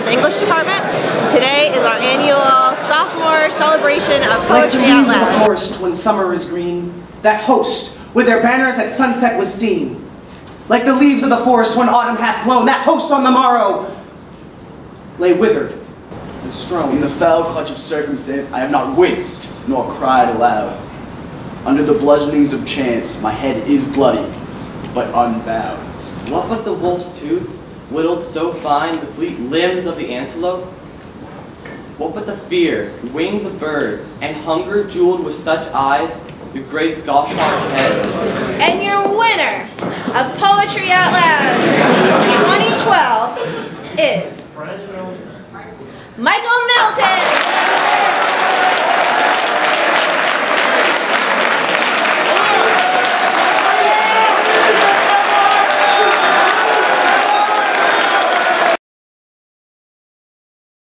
English department. Today is our annual sophomore celebration of poetry Like the Poetry Out leaves of the forest when summer is green, that host with their banners at sunset was seen. Like the leaves of the forest when autumn hath blown, that host on the morrow lay withered and In the fell clutch of circumstance, I have not winced nor cried aloud. Under the bludgeonings of chance, my head is bloody, but unbowed. What but the wolf's tooth, whittled so fine the fleet limbs of the antelope? What but the fear, winged the birds, and hunger jeweled with such eyes, the great goshawk's head? And your winner of Poetry Out Loud 2012 is Michael